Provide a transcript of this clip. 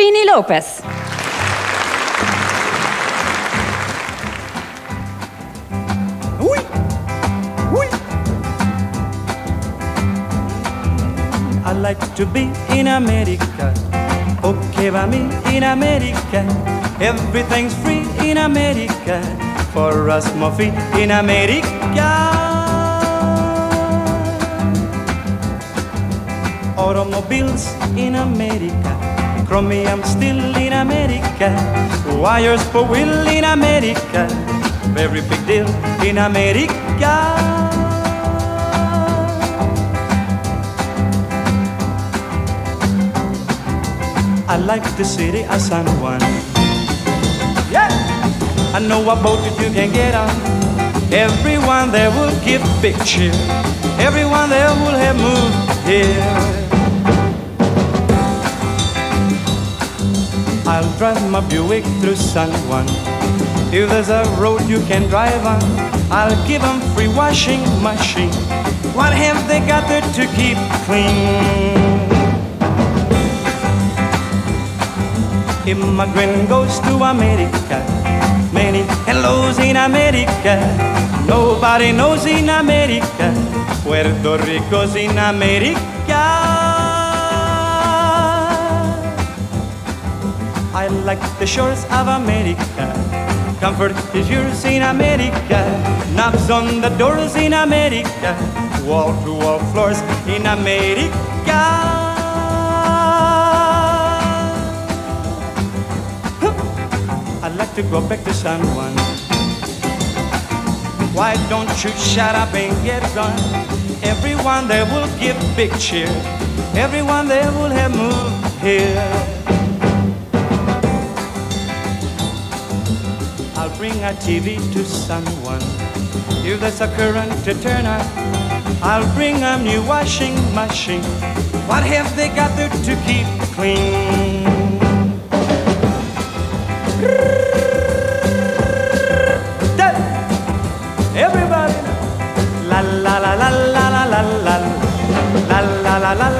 Trini Lopez. I like to be in America. Okay, by me in America. Everything's free in America. For us, Muffy in America. Automobiles in America. Chromium still in America. Wires for wheel in America. Very big deal in America. I like the city of San Juan. Yeah, I know a boat that you can get on. Everyone there will give big cheer. Everyone there will have moved here. I'll drive my Buick through San Juan. If there's a road you can drive on, I'll give 'em free washing machine. What have they got there to keep clean? Immigrant goes to America. Many hellos in America. Nobody knows in America. Puerto Rico's in America. Like the shores of America. Comfort is yours in America. Knobs on the doors in America. Wall to wall floors in America. I'd like to go back to San Juan. Why don't you shut up and get gone? Everyone there will give big cheer. Everyone there will have moved here. Bring a TV to someone. If there's a current to turn on, I'll bring a new washing machine. What have they got there to keep clean? Everybody la la la la la la la la la la la la